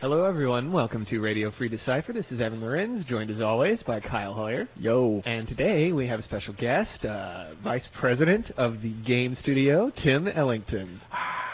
Hello, everyone. Welcome to Radio Free Decipher. This is Evan Lorenz, joined as always by Kyle Hoyer. Yo. And today we have a special guest, uh, Vice President of the Game Studio, Tim Ellington.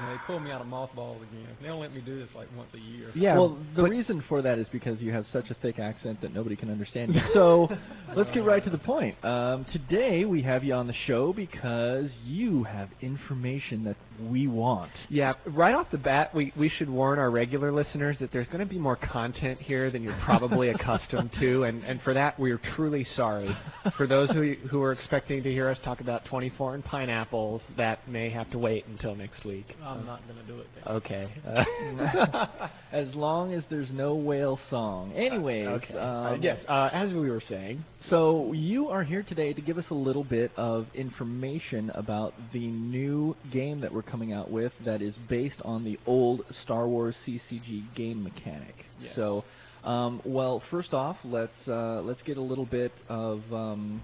And they pulled me out of mothballs again. They don't let me do this like once a year. Yeah. Well, the but- reason for that is because you have such a thick accent that nobody can understand you. So let's get right to the point. Um, today we have you on the show because you have information that we want. Yeah, right off the bat, we, we should warn our regular listeners that there's going to be more content here than you're probably accustomed to, and, and for that, we're truly sorry. For those who, who are expecting to hear us talk about 24 and pineapples, that may have to wait until next week. I'm not going to do it. Then. Okay. Uh, as long as there's no whale song. Anyways, okay. Uh, um, yes, uh, as we were saying, So you are here today to give us a little bit of information about the new game that we're coming out with that is based on the old Star Wars CCG game mechanic. Yes. So, um, well, first off, let's uh, let's get a little bit of um,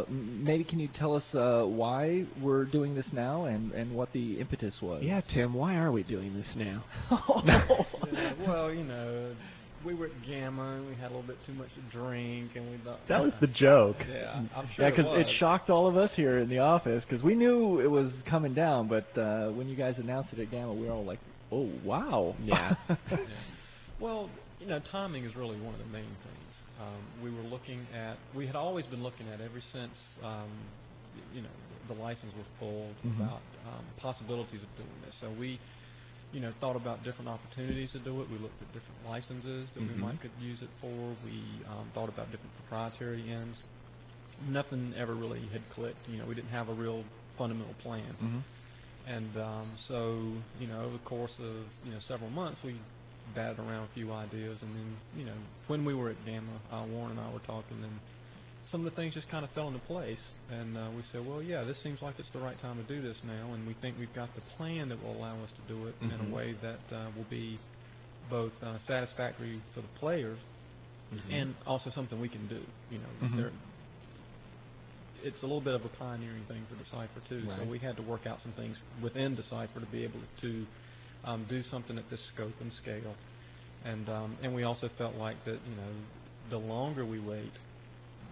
uh, maybe can you tell us uh, why we're doing this now and and what the impetus was? yeah, Tim, why are we doing this now? Yeah, well, you know, we were at GAMA and we had a little bit too much to drink, and we thought That was the joke. Yeah, I'm sure Yeah, because was. it shocked all of us here in the office because we knew it was coming down, but uh, when you guys announced it at GAMA, we were all like, "Oh, wow!" Yeah. Yeah. Well, you know, timing is really one of the main things. Um, we were looking at, we had always been looking at ever since, um, you know, the license was pulled Mhm. about um, possibilities of doing this. So we, you know, thought about different opportunities to do it. We looked at different licenses that Mhm. we might could use it for. We um, thought about different proprietary ends. Nothing ever really had clicked. You know, we didn't have a real fundamental plan. hmm And um, so, you know, over the course of you know several months, we batted around a few ideas, and then you know when we were at GAMA, uh, Warren and I were talking, and some of the things just kind of fell into place. And uh, we said, well, yeah, this seems like it's the right time to do this now, and we think we've got the plan that will allow us to do it in Mhm. a way that uh, will be both uh, satisfactory for the players and also something we can do. You know, Mhm. there, it's a little bit of a pioneering thing for Decipher too. So we had to work out some things within Decipher to be able to um, do something at this scope and scale. And um, and we also felt like that you know the longer we wait,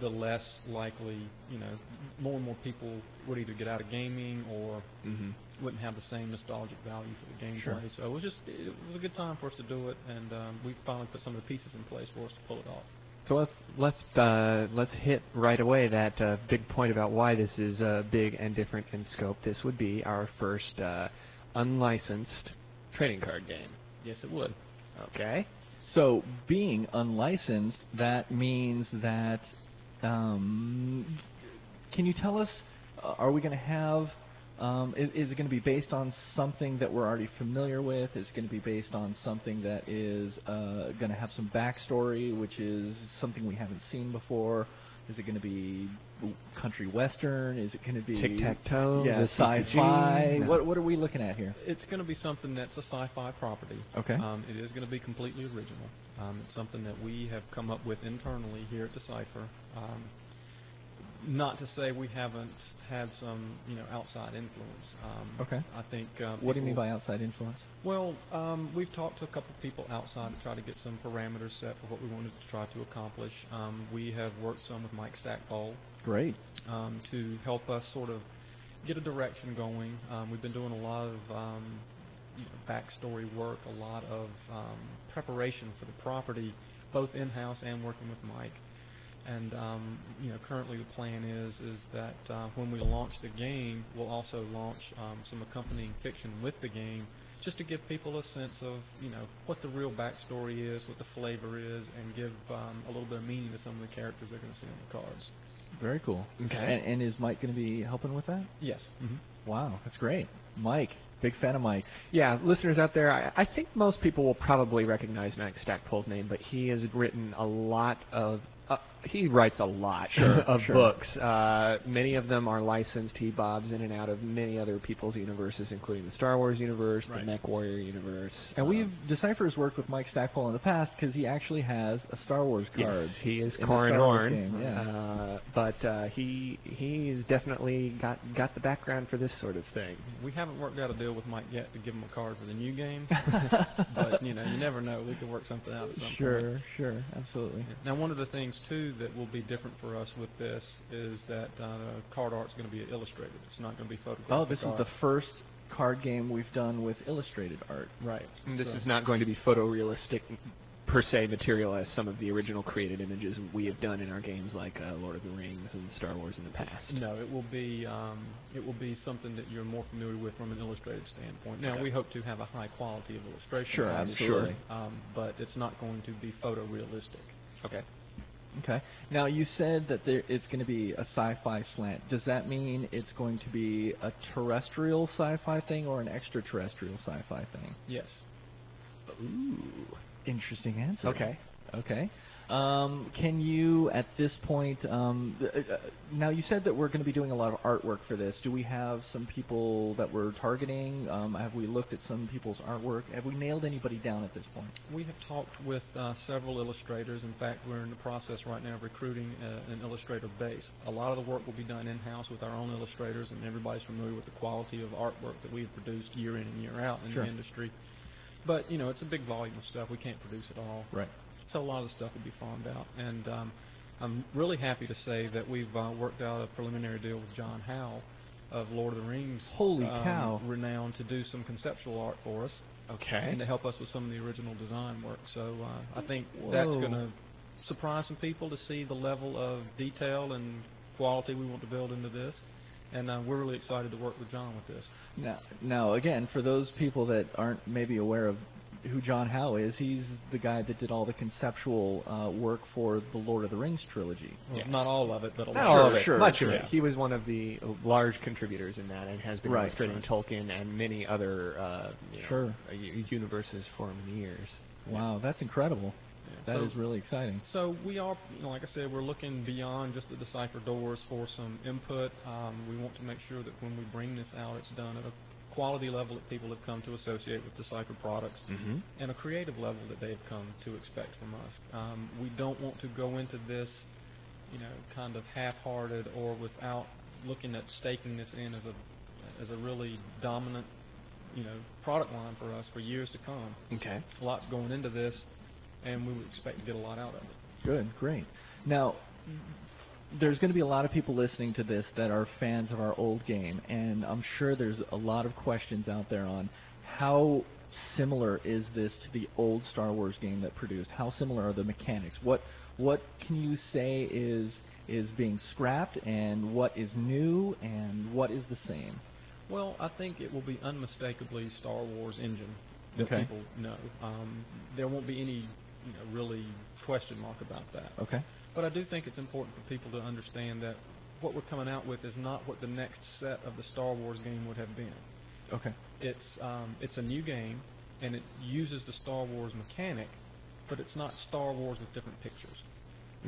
the less likely you know more and more people would either get out of gaming or hmm wouldn't have the same nostalgic value for the gameplay. Sure. So it was just it was a good time for us to do it, and um, we finally put some of the pieces in place for us to pull it off. So let's let's uh, let's hit right away that uh, big point about why this is uh, big and different in scope. This would be our first uh, unlicensed trading card game. Yes, it would. Okay. So, being unlicensed, that means that. Um, can you tell us? Uh, are we going to have? Um, is, is it going to be based on something that we're already familiar with? Is it going to be based on something that is uh, going to have some backstory, which is something we haven't seen before? Is it going to be country western? Is it going to be Tic tac toe. Yeah, sci-fi. What what are we looking at here? It's going to be something that's a sci-fi property. Okay. Um, it is going to be completely original. Um, it's something that we have come up with internally here at Decipher. Um, not to say we haven't had some, you know, outside influence. Um, Okay. I think. Uh, What do you mean by outside influence? Well, um, we've talked to a couple of people outside to try to get some parameters set for what we wanted to try to accomplish. Um, we have worked some with Mike Stackpole Great. um, to help us sort of get a direction going. Um, we've been doing a lot of um, you know, backstory work, a lot of um, preparation for the property, both in-house and working with Mike. And um, you know, currently the plan is is that uh, when we launch the game, we'll also launch um, some accompanying fiction with the game, just to give people a sense of you know what the real backstory is, what the flavor is, and give um, a little bit of meaning to some of the characters they're going to see on the cards. Very cool. Okay. And, and is Mike going to be helping with that? Yes. Mm-hmm. Wow, that's great. Mike, big fan of Mike. Yeah, listeners out there, I, I think most people will probably recognize Max Stackpole's name, but he has written a lot of Uh, he writes a lot Sure, of sure. books. Uh, many of them are licensed. He bobs in and out of many other people's universes, including the Star Wars universe, Right. the MechWarrior universe. And Um, we've Decipher's worked with Mike Stackpole in the past because he actually has a Star Wars Yes, card. he is Corran Horn. yeah. Uh, but uh, he he's definitely got got the background for this sort of thing. We haven't worked out a deal with Mike yet to give him a card for the new game, but you know, you never know. We could work something out at some point. sure, sure, absolutely. Now, one of the things too that will be different for us with this is that uh, card art's going to be illustrated. It's not going to be photographed. Oh, this is the first card game we've done with illustrated art. right. And this So- is not going to be photorealistic per se material as some of the original created images we have done in our games like uh, Lord of the Rings and Star Wars in the past. No, it will be um, it will be something that you're more familiar with from an illustrated standpoint. Now, Okay. we hope to have a high quality of illustration. Sure, absolutely. Um, but it's not going to be photorealistic. Okay. Okay. Now you said that there, it's going to be a sci-fi slant. Does that mean it's going to be a terrestrial sci-fi thing or an extraterrestrial sci-fi thing? Yes. Ooh. Interesting answer. Okay. Okay. Um, can you, at this point, um, uh, uh, now you said that we're going to be doing a lot of artwork for this. Do we have some people that we're targeting? Um, have we looked at some people's artwork? Have we nailed anybody down at this point? We have talked with uh, several illustrators. In fact, we're in the process right now of recruiting uh, an illustrator base. A lot of the work will be done in-house with our own illustrators, and everybody's familiar with the quality of artwork that we've produced year in and year out in Sure. the industry. But you know, it's a big volume of stuff. We can't produce it all. Right. So a lot of the stuff will be farmed out. And um, I'm really happy to say that we've uh, worked out a preliminary deal with John Howe of Lord of the Rings. Holy um, cow. Renowned to do some conceptual art for us Okay. and to help us with some of the original design work. So uh, I think that's going to surprise some people to see the level of detail and quality we want to build into this. And uh, we're really excited to work with John with this. Now, now again, for those people that aren't maybe aware of who John Howe is, he's the guy that did all the conceptual uh, work for the Lord of the Rings trilogy. Well, Yeah. Not all of it, but a lot. all of it, sure, much sure. of it. He was one of the large contributors in that, and has been Right, illustrating right. Tolkien and many other uh, you know, Sure. uh, universes for many years. Wow, that's incredible. That so, is really exciting. So we are, you know, like I said, we're looking beyond just the Decipher doors for some input. Um, we want to make sure that when we bring this out, it's done at a quality level that people have come to associate with Decipher products. Mm-hmm. and a creative level that they have come to expect from us. Um, we don't want to go into this, you know, kind of half-hearted or without looking at staking this in as a as a really dominant, you know, product line for us for years to come. Okay. A lot's going into this, and we would expect to get a lot out of it. Good, great. Now, there's going to be a lot of people listening to this that are fans of our old game, and I'm sure there's a lot of questions out there on how similar is this to the old Star Wars game that produced? How similar are the mechanics? What what can you say is is being scrapped, and what is new, and what is the same? Well, I think it will be unmistakably Star Wars engine that Okay. people know. Um, there won't be any, you know, really question mark about that. Okay. But I do think it's important for people to understand that what we're coming out with is not what the next set of the Star Wars game would have been. Okay. It's um, it's a new game, and it uses the Star Wars mechanic, but it's not Star Wars with different pictures.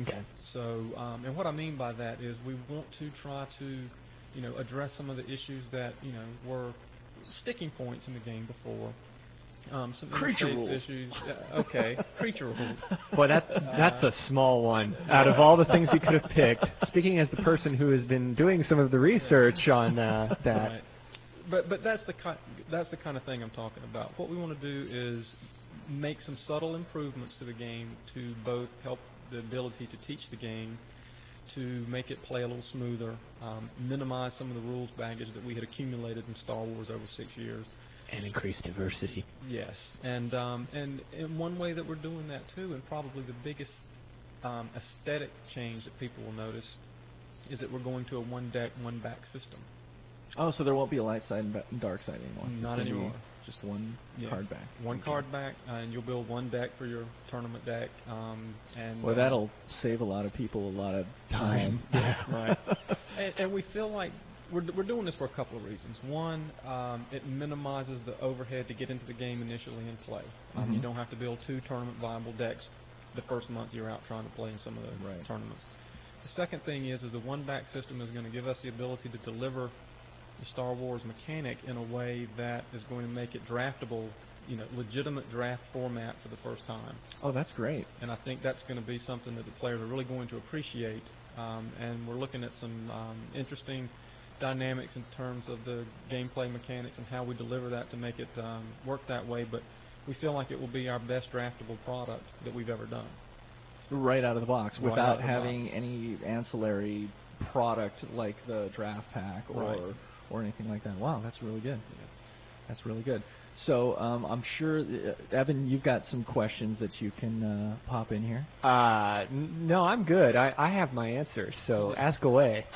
Okay. So, um, and what I mean by that is we want to try to, you know, address some of the issues that you know were sticking points in the game before. Um, some Creature rules. issues. Uh, okay, creature rules. Boy, that's that's a small one out of all the things you could have picked. Speaking as the person who has been doing some of the research on uh, that. Right. But but that's the kind that's the kind of thing I'm talking about. What we want to do is make some subtle improvements to the game to both help the ability to teach the game, to make it play a little smoother, um, minimize some of the rules baggage that we had accumulated in Star Wars over six years. And increased diversity. Yes, and um, and in one way that we're doing that too, and probably the biggest um, aesthetic change that people will notice is that we're going to a one deck, one back system. Oh, so there won't be a light side and dark side anymore. Not anymore. Just one Yeah. card back. One Okay. card back, uh, and you'll build one deck for your tournament deck. Um, and Well, uh, that'll save a lot of people a lot of time. Yeah. Right. and, and we feel like we're we're doing this for a couple of reasons. One, um, it minimizes the overhead to get into the game initially and play. Um, You Mhm. don't have to build two tournament viable decks the first month you're out trying to play in some of the Right. tournaments. The second thing is, is the one back system is going to give us the ability to deliver the Star Wars mechanic in a way that is going to make it draftable, you know, legitimate draft format for the first time. Oh, that's great. And I think that's going to be something that the players are really going to appreciate. Um, and we're looking at some um, interesting dynamics in terms of the gameplay mechanics and how we deliver that to make it um, work that way. But we feel like it will be our best draftable product that we've ever done. Right out of the box, Right without the having any ancillary product like the draft pack or Right. or anything like that. Wow, that's really good. That's really good. So um, I'm sure, uh, Evan, you've got some questions that you can uh, pop in here. Uh, n- no, I'm good. I, I have my answers, so ask away.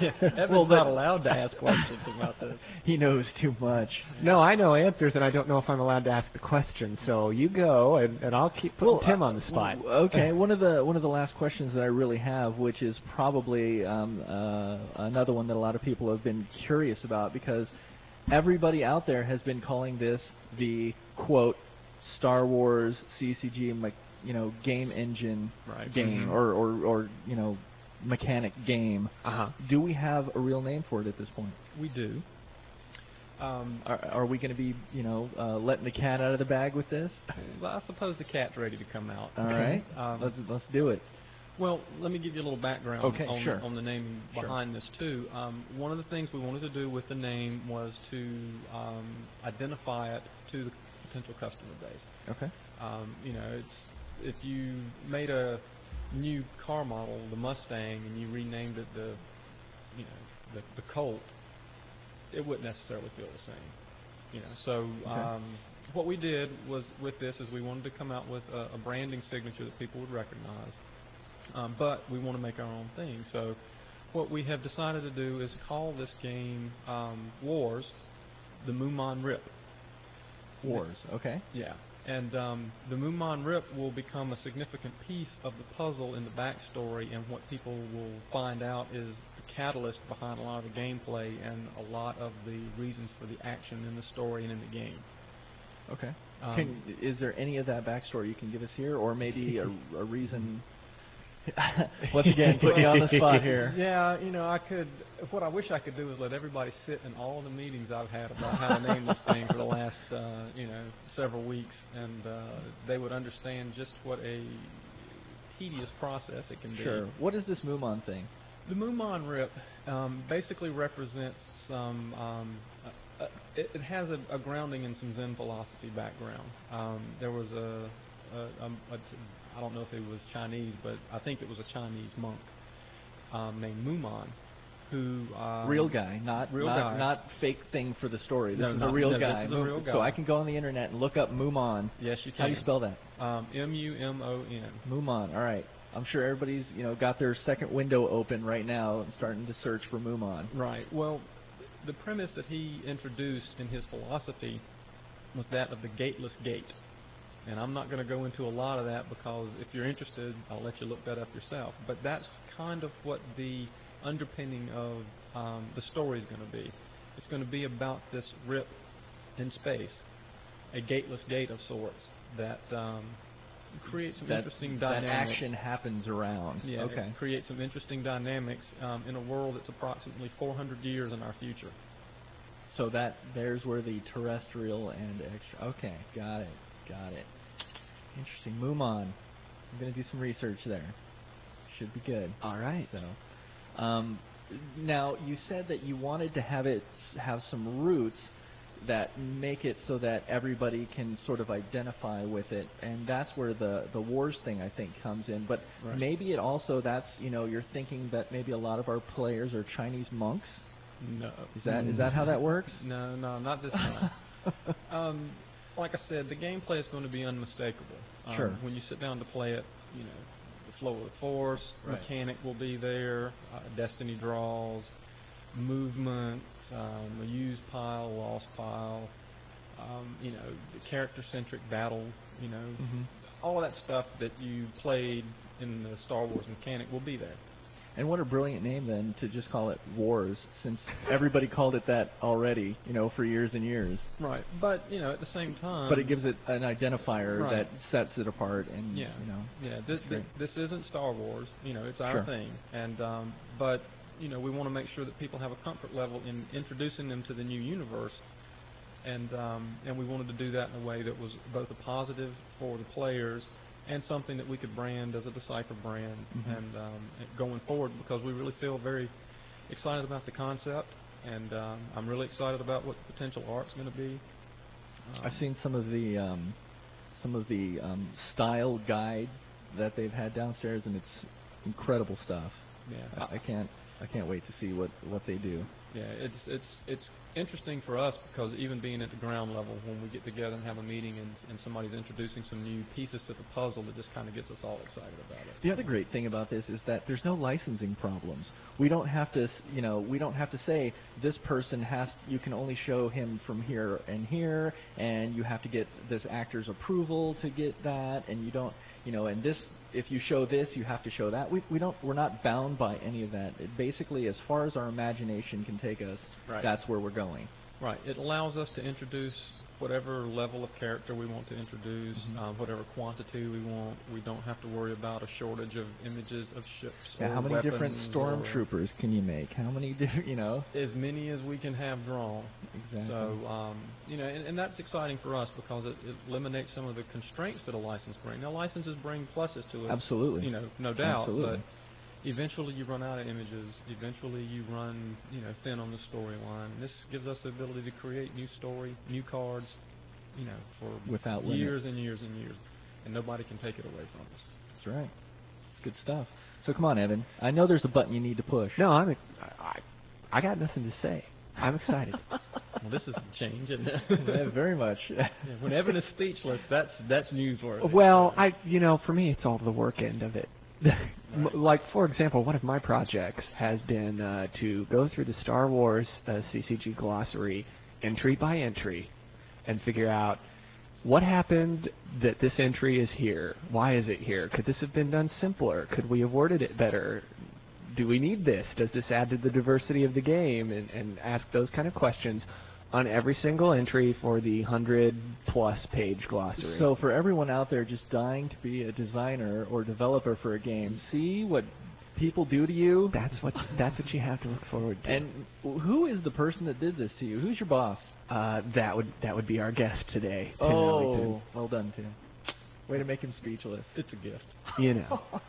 Evan's Well, not allowed to ask questions about this. He knows too much. no, I know answers, and I don't know if I'm allowed to ask the question. So you go, and, and I'll keep putting Tim on the spot. w- Okay, one of the one of the last questions that I really have, which is probably um, uh, another one that a lot of people have been curious about, because everybody out there has been calling this the quote Star Wars CCG, me- you know, game engine Right. game Mhm. or, or or you know mechanic game. Uh huh. Do we have a real name for it at this point? We do. Um, Are, are we going to be you know uh, letting the cat out of the bag with this? well, I suppose the cat's ready to come out. All right, Um, let's let's do it. Well, let me give you a little background Okay, on, sure. on the name Sure. behind this too. Um, one of the things we wanted to do with the name was to um, identify it to the potential customer base. Okay. Um, you know, it's if you made a new car model, the Mustang, and you renamed it the, you know, the, the Colt, it wouldn't necessarily feel the same. You know, so Okay. um, what we did was with this is we wanted to come out with a, a branding signature that people would recognize, um, but we want to make our own thing. So what we have decided to do is call this game um, Wars, the Mumon Rip. Wars. Okay. Yeah, and um, the Mumon Rip will become a significant piece of the puzzle in the backstory, and what people will find out is the catalyst behind a lot of the gameplay and a lot of the reasons for the action in the story and in the game. Okay. Um, Can, is there any of that backstory you can give us here, or maybe a, a reason? Once again, put me on the spot here. Yeah, you know, I could. What I wish I could do is let everybody sit in all the meetings I've had about how to name this thing for the last, uh, you know, several weeks, and uh, they would understand just what a tedious process it can be. Sure. What is this Mumon thing? The Mumon Rip um, basically represents some. Um, uh, uh, it, it has a, a grounding in some Zen philosophy background. Um, there was a, a, um, a, I don't know if it was Chinese, but I think it was a Chinese monk um, named Mumon, who um, real guy, not real not, guy. not fake thing for the story. This No, is not- a real no, this guy. is a real So. I can go on the internet and look up Mumon. Yes, you can. How do you spell that? Um, M U M O N. Mumon. All right. I'm sure everybody's you know got their second window open right now and starting to search for Mumon. Right. Well, the premise that he introduced in his philosophy was that of the gateless gate. And I'm not going to go into a lot of that because if you're interested, I'll let you look that up yourself. But that's kind of what the underpinning of um, the story is going to be. It's going to be about this rip in space, a gateless gate of sorts that um, creates some that, interesting that dynamics. action happens around. Yeah, Okay. it creates some interesting dynamics um, in a world that's approximately 400 years in our future. So that there's where the terrestrial and extra. Okay, got it, got it. Interesting. Mumon. I'm gonna do some research there. Should be good. All right. So, um, now you said that you wanted to have it have some roots that make it so that everybody can sort of identify with it, and that's where the the wars thing I think comes in. But Right. maybe it also that's you know you're thinking that maybe a lot of our players are Chinese monks. No. Is that is that how that works? No, no, not this time. um, like I said, the gameplay is going to be unmistakable. Um, Sure. When you sit down to play it, you know, the flow of the force, Right. mechanic will be there, uh, destiny draws, movement, um, a used pile, lost pile, um, you know, the character-centric battle, you know, hmm all of that stuff that you played in the Star Wars mechanic will be there. And what a brilliant name then to just call it Wars, since everybody called it that already, you know, for years and years. Right, but you know, at the same time, But it gives it an identifier Right. that sets it apart, and Yeah. you know. Yeah, this, this isn't Star Wars. You know, it's our Sure. thing, and um, but you know, we want to make sure that people have a comfort level in introducing them to the new universe, and um, and we wanted to do that in a way that was both a positive for the players and something that we could brand as a Decipher brand, Mhm. and um, going forward because we really feel very excited about the concept, and um, I'm really excited about what the potential art's going to be. Um, I've seen some of the um, some of the um, style guide that they've had downstairs, and it's incredible stuff. Yeah, I, I can't I can't wait to see what what they do. Yeah, it's it's it's interesting for us because even being at the ground level, when we get together and have a meeting and, and somebody's introducing some new pieces to the puzzle, it just kind of gets us all excited about it. The other great thing about this is that there's no licensing problems. We don't have to, s- you know, we don't have to say this person has. You can only show him from here and here, and you have to get this actor's approval to get that, and you don't, you know, and this. If you show this, you have to show that. We we don't. We're not bound by any of that. It basically, as far as our imagination can take us, Right. that's where we're going. Right. It allows us to introduce whatever level of character we want to introduce, Mhm. um, whatever quantity we want. We don't have to worry about a shortage of images of ships. Yeah, how many different stormtroopers can you make? How many different, you know? As many as we can have drawn. Exactly. So, um, you know, and, and that's exciting for us because it, it eliminates some of the constraints that a license brings. Now, licenses bring pluses to it, Absolutely. you know, no doubt. Absolutely. But eventually, you run out of images. Eventually, you run, you know, thin on the storyline. This gives us the ability to create new story, new cards, you know, for Without limit. years and years and years, and nobody can take it away from us. That's right. Good stuff. So come on, Evan. I know there's a button you need to push. No, I'm. I, I got nothing to say. I'm excited. Well, this is a change, isn't it? yeah, very much. Yeah, when Evan is speechless, that's that's newsworthy. Well, I, you know, for me, it's all the work end of it. Like, for example, one of my projects has been uh, to go through the Star Wars uh, CCG glossary entry by entry and figure out what happened that this entry is here. Why is it here? Could this have been done simpler? Could we have worded it better? Do we need this? Does this add to the diversity of the game? And, and ask those kind of questions on every single entry for the hundred plus page glossary. So for everyone out there just dying to be a designer or developer for a game, see what people do to you. That's what that's what you have to look forward to. And who is the person that did this to you? Who's your boss? uh, that would that would be our guest today. Tim Oh, Ellington. well done, Tim. Way to make him speechless. it's a gift. you know.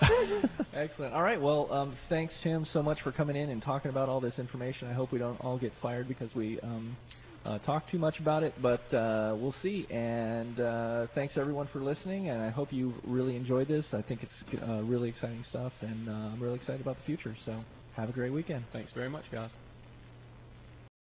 Excellent. All right. Well, um, thanks, Tim, so much for coming in and talking about all this information. I hope we don't all get fired because we um, uh, talk too much about it, but uh, we'll see. And uh, thanks everyone for listening. And I hope you really enjoyed this. I think it's uh, really exciting stuff, and uh, I'm really excited about the future. So have a great weekend. Thanks very much, guys.